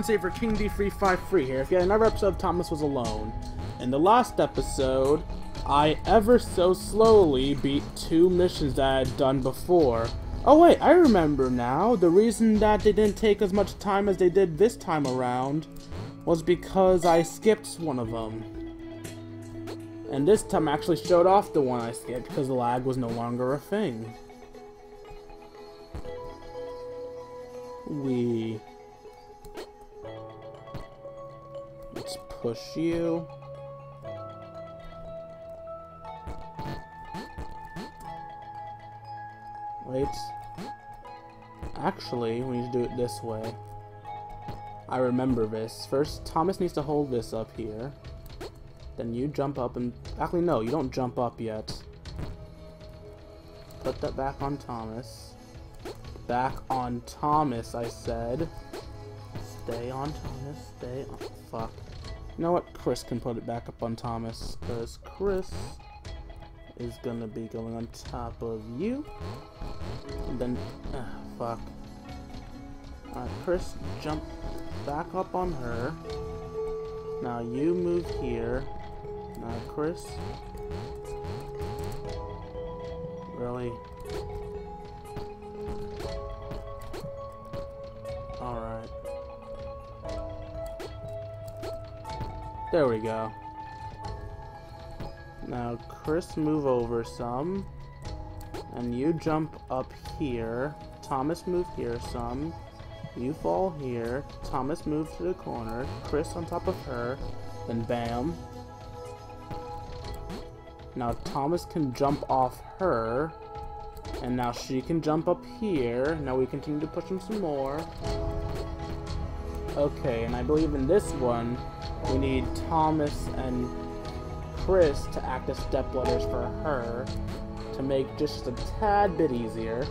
Lord and Savior King D353 here. If you had another episode of Thomas Was Alone. In the last episode, I ever so slowly beat two missions that I had done before. Oh wait, I remember now. The reason that they didn't take as much time as they did this time around was because I skipped one of them. And this time I actually showed off the one I skipped because the lag was no longer a thing. We... push you. Wait. Actually, we need to do it this way. I remember this. First, Thomas needs to hold this up here. Then you jump up and... Actually, no, you don't jump up yet. Put that back on Thomas. Back on Thomas, I said. Stay on Thomas. Stay on... Fuck. You know what? Chris can put it back up on Thomas. Because Chris is gonna be going on top of you. And then... Uh, fuck. Alright, Chris, jump back up on her. Now you move here. Now Chris. Really? There we go. Now Chris move over some. And you jump up here. Thomas move here some. You fall here. Thomas moves to the corner. Chris on top of her. Then bam. Now Thomas can jump off her. And now she can jump up here. Now we continue to push him some more. Okay, and I believe in this one, we need Thomas and Chris to act as step stepbrothers for her to make just a tad bit easier.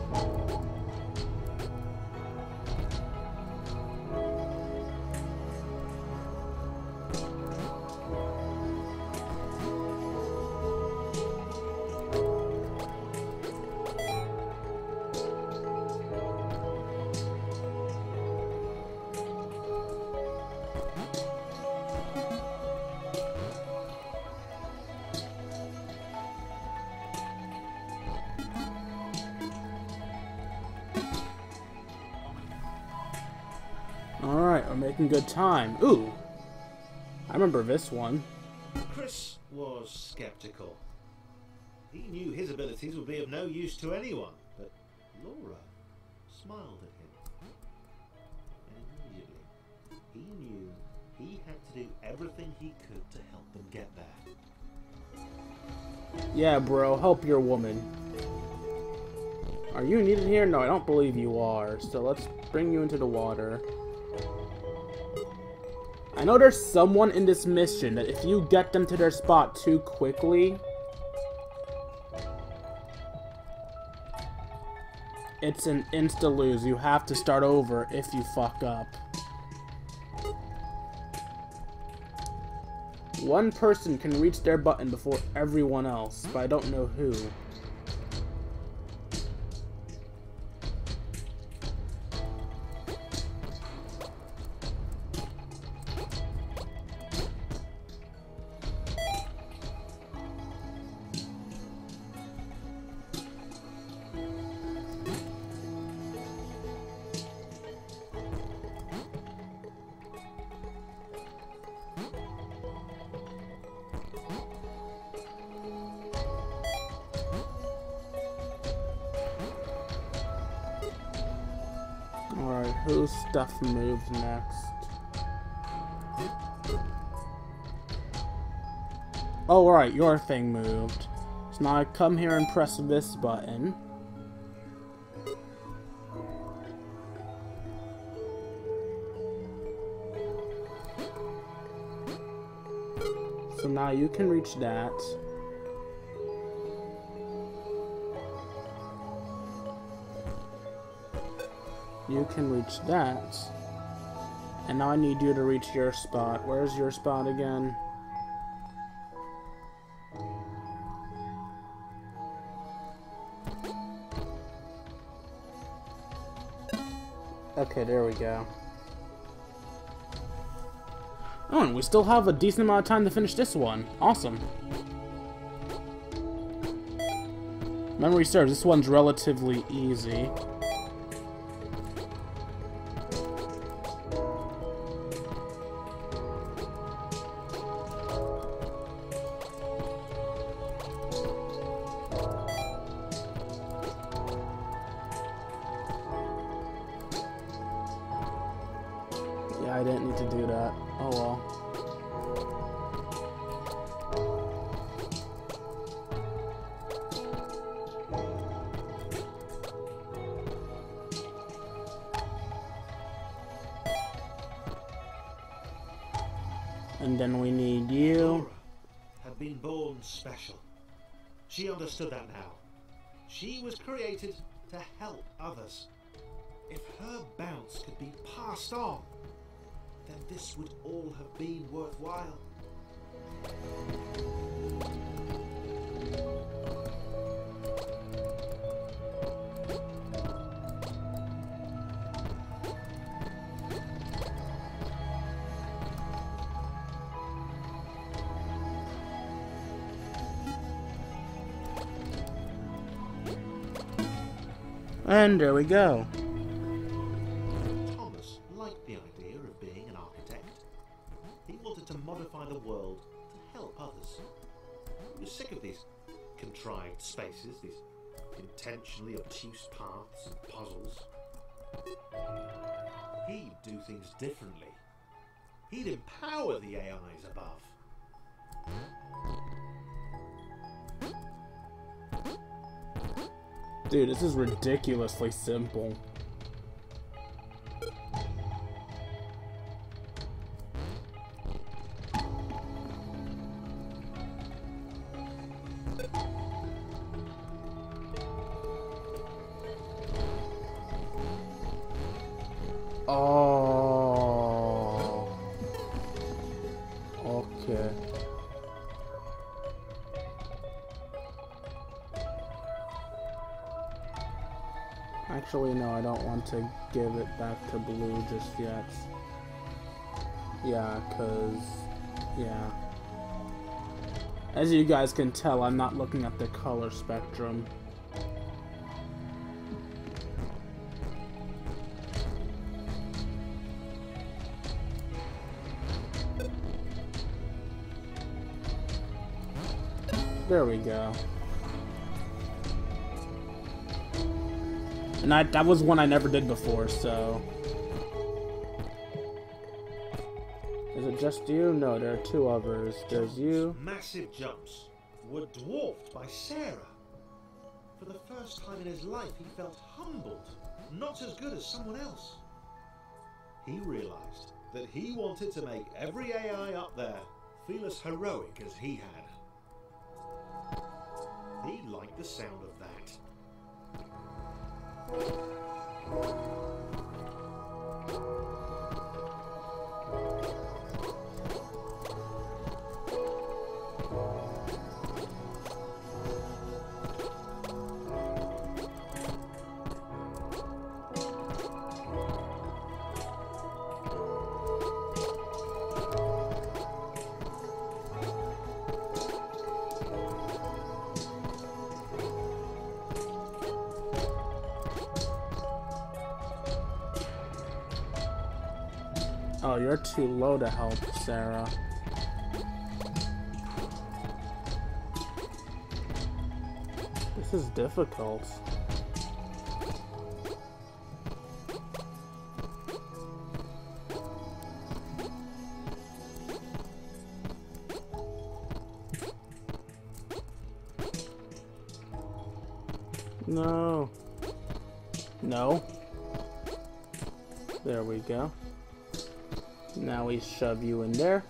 Alright, good time. Ooh! I remember this one. Chris was skeptical. He knew his abilities would be of no use to anyone, but Laura smiled at him. And immediately, he knew he had to do everything he could to help them get there. Yeah, bro, help your woman. Are you needed here? No, I don't believe you are. So let's bring you into the water. I know there's someone in this mission that if you get them to their spot too quickly, it's an insta-lose. You have to start over if you fuck up. One person can reach their button before everyone else, but I don't know who. Whose stuff moves next? Oh, right, your thing moved. So now I come here and press this button. So now you can reach that. You can reach that. And now I need you to reach your spot. Where's your spot again? Okay, there we go. Oh, and we still have a decent amount of time to finish this one. Awesome. Memory serves, this one's relatively easy. I didn't need to do that. Oh well. And then we need you. Had been born special. She understood that now. She was created to help others. If her bounce could be passed on, then this would all have been worthwhile. And there we go. Intentionally obtuse paths and puzzles. He'd do things differently. He'd empower the AIs above. Dude, this is ridiculously simple. Oh. Okay. Actually, no, I don't want to give it back to blue just yet. Yeah, because, yeah. As you guys can tell, I'm not looking at the color spectrum. There we go. And I, that was one I never did before, so... Is it just you? No, there are two others. There's you. Massive jumps were dwarfed by Sarah. For the first time in his life, he felt humbled, not as good as someone else. He realized that he wanted to make every AI up there feel as heroic as he had. He liked the sound of that. Oh, you're too low to help, Sarah. This is difficult. No. No. There we go. Now we shove you in there.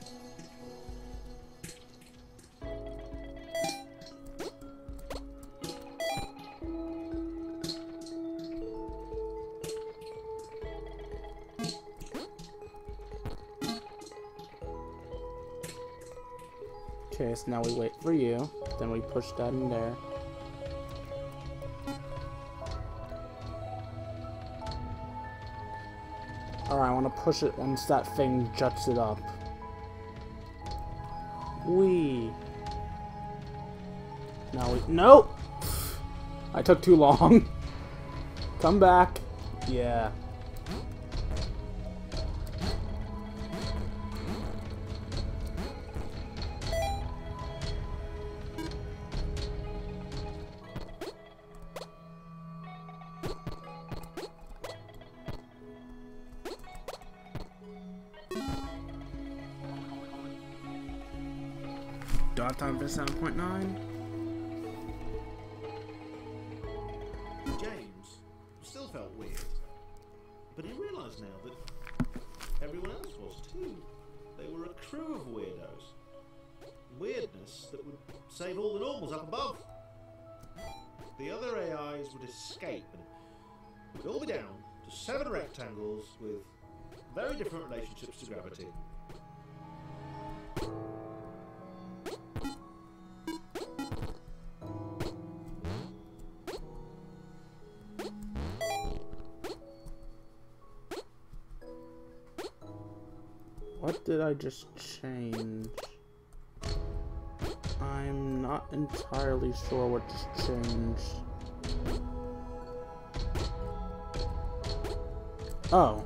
Okay, so now we wait for you. Then we push that in there. to push it once that thing juts it up. Wee. Now we- No! I took too long. Come back. Yeah. Dot time for 7.9. James still felt weird, but he realised now that everyone else was too. They were a crew of weirdos. Weirdness that would save all the normals up above. The other AIs would escape and we'd all be down to seven rectangles with very different relationships to gravity. Did I just change? I'm not entirely sure what just changed. Oh.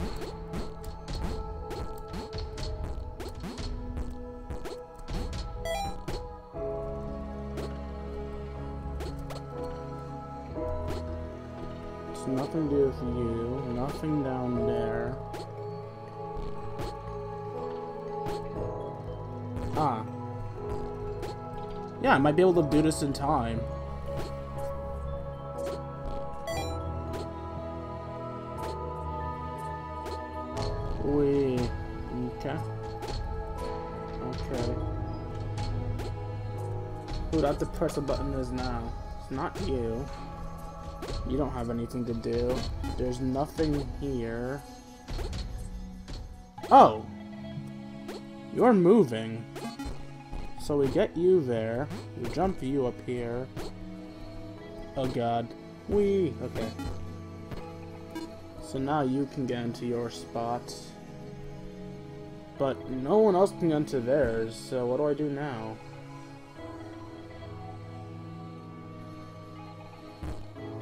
It's nothing to do with you, nothing down there. Yeah, I might be able to do this in time. We okay. Okay. Who would I have to press a button is now? It's not you. You don't have anything to do. There's nothing here. Oh! You're moving. So we get you there. We jump you up here. Oh god. We okay. So now you can get into your spot. But no one else can get into theirs, so what do I do now?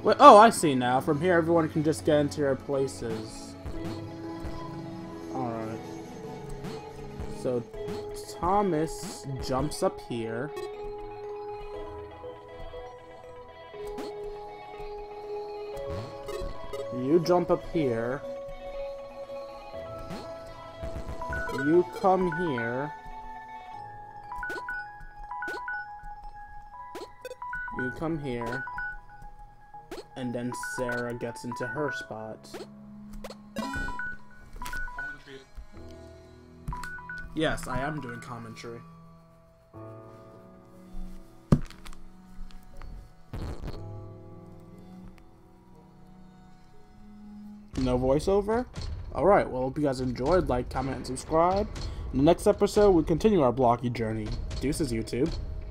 Wait, oh, I see now. From here, everyone can just get into their places. So, Thomas jumps up here. You jump up here. You come here. You come here. And then Sarah gets into her spot. Yes, I am doing commentary. No voiceover? Alright, well, hope you guys enjoyed. Like, comment, and subscribe. In the next episode, we continue our blocky journey. Deuces, YouTube.